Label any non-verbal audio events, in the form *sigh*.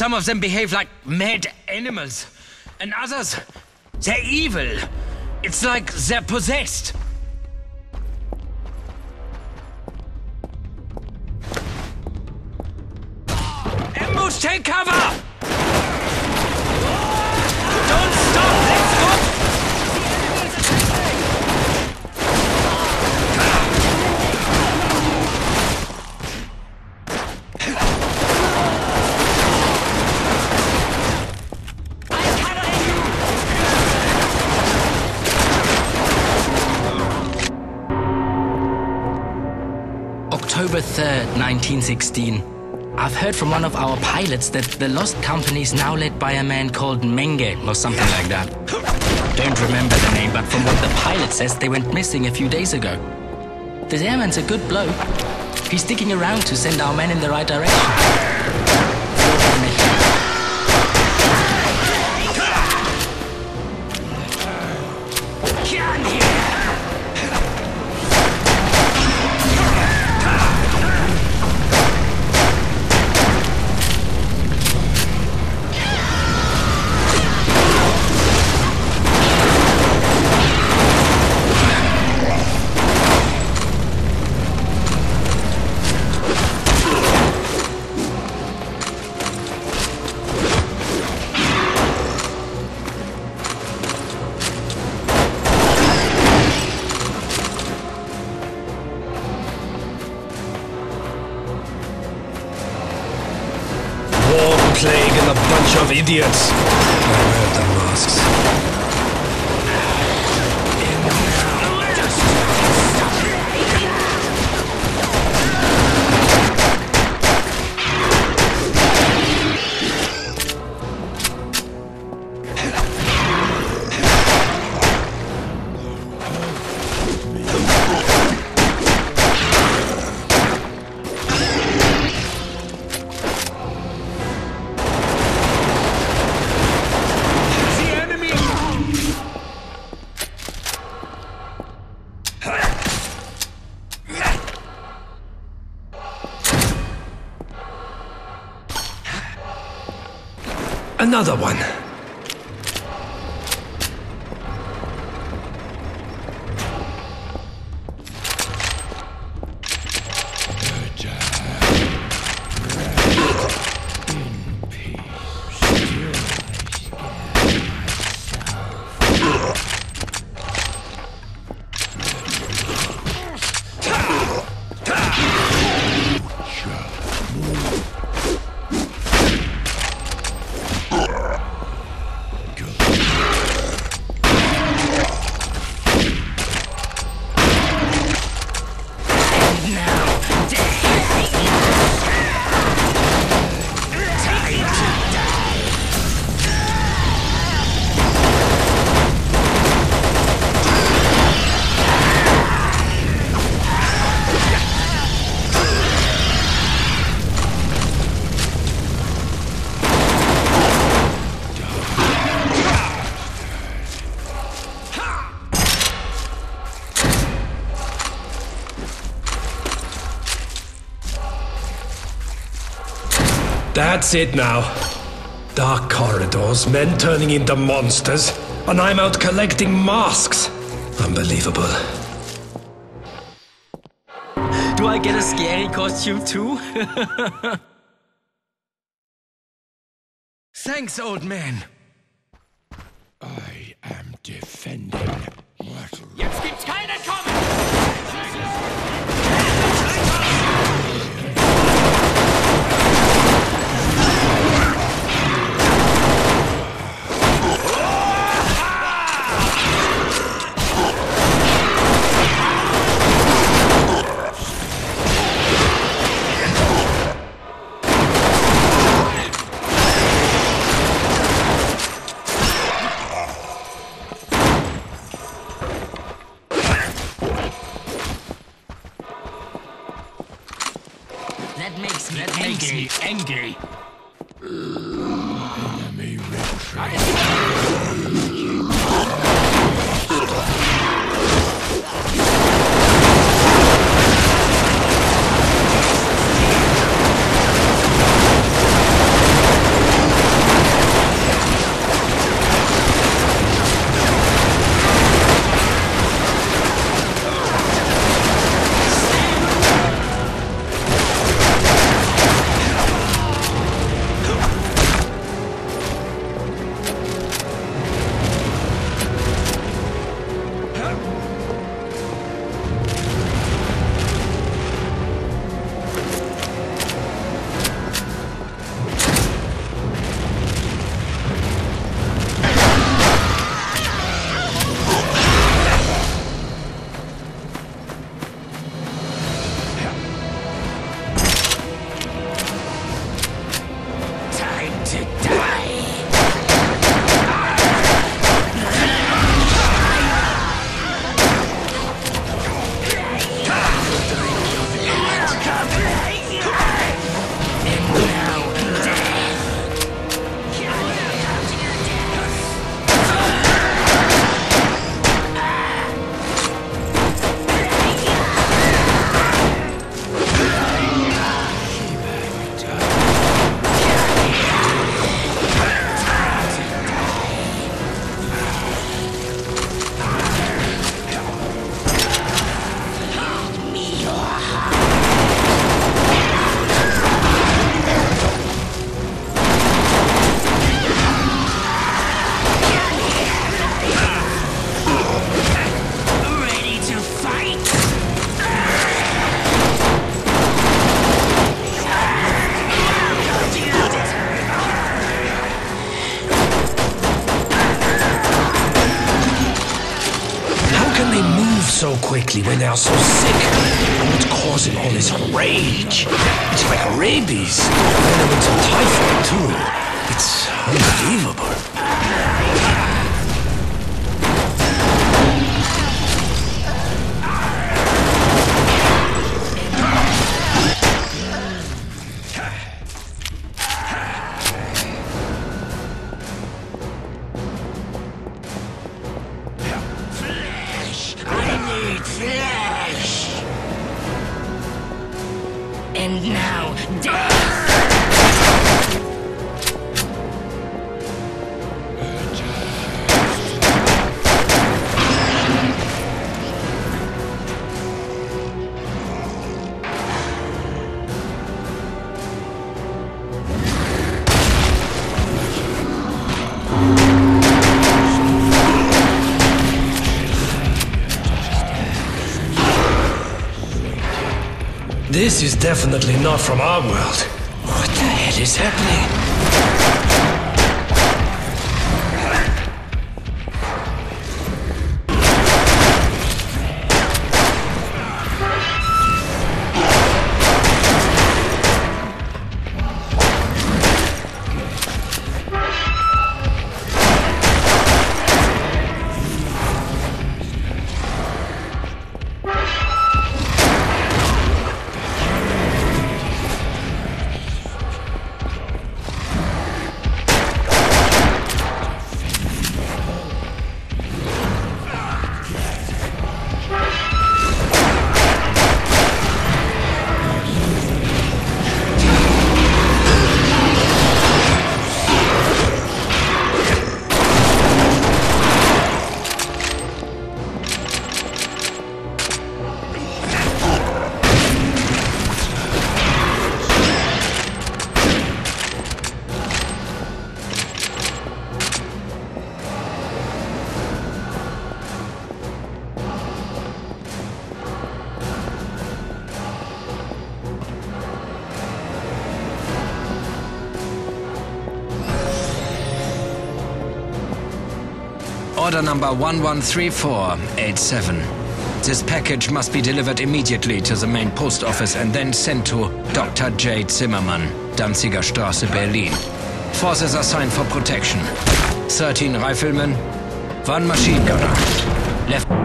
Some of them behave like mad animals, and others, they're evil. It's like they're possessed. Ambush, take cover! 3rd, 1916. I've heard from one of our pilots that the Lost Company is now led by a man called Menge or something like that. Don't remember the name, but from what the pilot says, they went missing a few days ago. This airman's a good bloke. He's sticking around to send our men in the right direction. Plague, and a bunch of idiots. I wear the masks. Another one. That's it now. Dark corridors, men turning into monsters, and I'm out collecting masks. Unbelievable. Do I get a scary costume too? *laughs* Thanks, old man. I am defending what Jetzt gibt's keinen Kommen! When they are so sick? And what's causing all this rage? It's like rabies. Elements of typhoid, too. It's unbelievable. This is definitely not from our world. What the hell is happening? Order number 113487. This package must be delivered immediately to the main post office and then sent to Dr. J. Zimmermann, Danziger Straße, Berlin. Forces assigned for protection. 13 riflemen, one machine gunner. Left.